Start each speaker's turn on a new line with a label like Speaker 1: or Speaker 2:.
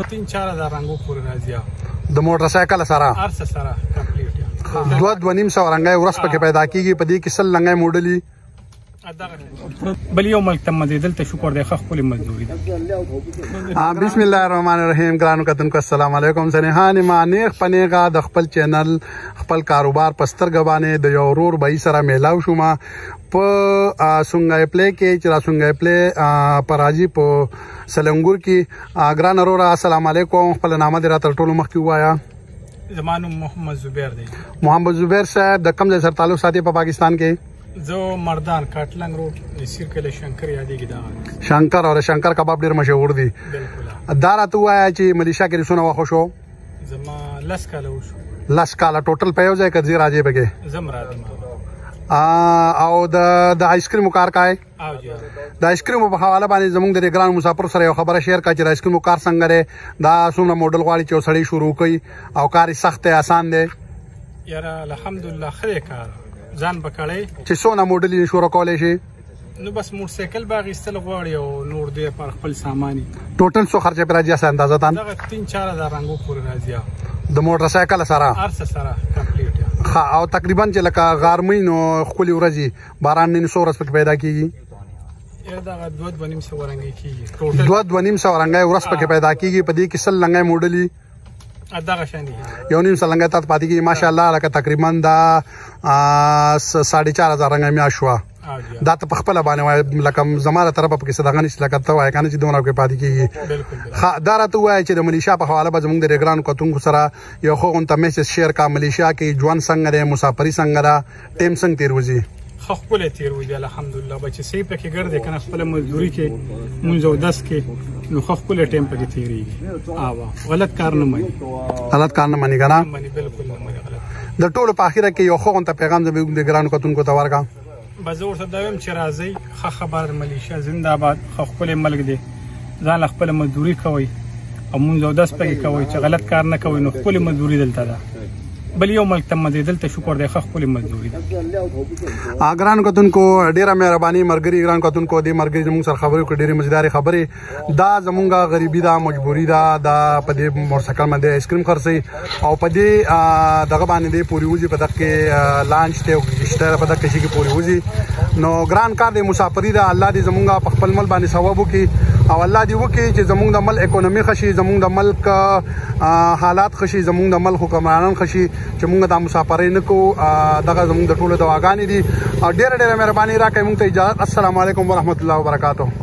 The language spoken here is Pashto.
Speaker 1: تین چار هزار رنګو پورې راځي
Speaker 2: د موټر سایکل سره
Speaker 1: ارس سره کمپلیټ
Speaker 2: دو دو نیم سو رنګي ورس پکې پیدا کیږي په دې کې سل لنګي موډلی
Speaker 1: بل یو ملک ته مزه دلته شکر دی خخ خپل مزدوري ده
Speaker 2: بسم الله الرحمن الرحیم ګرانو کتونکو السلام علیکم سنهان ما نیخ پنیغا د خپل چینل خپل کاروبار پستر غبانه د یو ورور بای سره میلاو شوم په سنگای پلی کې چې را سنگای پلی پراجی په سلنګور کې ګران وروره السلام علیکم خپل نامه دې را تر ټولو مخکې وایا
Speaker 1: زما نوم محمد زبیر دی
Speaker 2: محمد زبیر صاحب د کوم ځای سره تعلق ساتي په پاکستان کې
Speaker 1: زه مردان کاټلنګ روډ سیر کله شنکر یادېږي دا
Speaker 2: شنکر او شنکر کباب ډیر مشهور دي
Speaker 1: بالکل
Speaker 2: دا راته وایا چې ملیشا کې رسونه واخو شو
Speaker 1: زما لس کاله وشو
Speaker 2: لس کاله ټوټل په یو ځای کې زی راځي بګه
Speaker 1: زم راځم
Speaker 2: او د د آیسکریم کار کای د آیسکریم په حواله باندې زمونږ د ګران مسافر سره یو خبره شیر کا چې د آیسکریم کار څنګه دی دا څومره موډل غواړي چې وسړی شروع کوي او کار سخت دی آسان دی
Speaker 1: یاره الحمدلله خیر کار ځان بکړی
Speaker 2: چې څونه موډل یې شروع کولای شي
Speaker 1: نو بس موټر سایکل باغ استل غواړي او نور دی پر خپل سامانی
Speaker 2: ټوټل څو خرچه پر راځي اندازه تان
Speaker 1: دغه 3 4000 رنګو پر راځي
Speaker 2: د موټر سایکل سره
Speaker 1: ارسه سره کمپلیټ
Speaker 2: ها او تقریبا چې لکه غارمین او خولي ورځي باران نن څو ورځ پکې پیدا کیږي
Speaker 1: دغه دوه دوه نیم سو رنګي کیږي ټوټل
Speaker 2: دوه دوه نیم سو رنګي ورځ پکې پیدا کیږي په دې کې سل لنګي موډلي
Speaker 1: دغه شان دي
Speaker 2: یو نیم سلنګ ته پاتې کیږي ماشاءالله لکه تقریبا دا 4500 رنګ میا شو دا ته په خپل باندې وای لکه زماره طرفه پکې صدقه نشي لکه ته وای کنه چې دونه کې پاتې کیږي ها دا راته وای چې د ملیشیا په حواله به زمونږ د رګران کوتونکو سره یو خو غونته میسج شیر کا ملیشیا کې ژوند څنګه دی مسافری څنګه ده ټیم څنګه تیر وځي
Speaker 1: خو خپل تیر وځي الحمدلله بچي سي په کې ګرځي کنه خپل مزدوري کې مونږ او داس کې نو خو خپل ټیم په کې تیری آوا غلط کار نه مانی
Speaker 2: غلط کار نه مانی کنه
Speaker 1: مانی بالکل نه مانی غلط
Speaker 2: د ټولو په اخیره کې یو خو غونته پیغام د ګرانو کتونکو ته ورکا
Speaker 1: بزور ته دویم چې راځي ښه خبر د ملیشیا زنده آباد خو خپل ملک دی ځان خپل مزدوري کوي او مونږ او داس پکې کوي چې غلط کار نه کوي نو خپل مزدوري دلته ده بل یو ملک ته مزه دلته شکر دی ښه خپل مزدوري ده
Speaker 2: اګران کتونکو ډیره مهرباني مرګري اګران کتونکو دې مرګري موږ سره خبرې کړې ډیره مزیدار خبرې دا زمونږه غریبی دا مجبوری دا دا په دې مورسکل باندې ایسکریم خرڅي او په دې دغه باندې دې پوری وځي په دغه کې لانچ ته او کشته په دغه کې پوری وځي نو ګران کار دې مسافری دا الله دې زمونږه په خپل مل باندې ثواب وکي او الله دې وکي چې زمونږ د مل اکونومي خشي زمونږ د ملک حالات خشي زمونږ د مل حکمرانان خشي چې مونږ د مسافرې نه کو دغه زمونږ د ټولو دواګانې دي او ډېر ډېر مهرباني راکړئ مونږ ته اجازه السلام علیکم ورحمت الله وبرکاته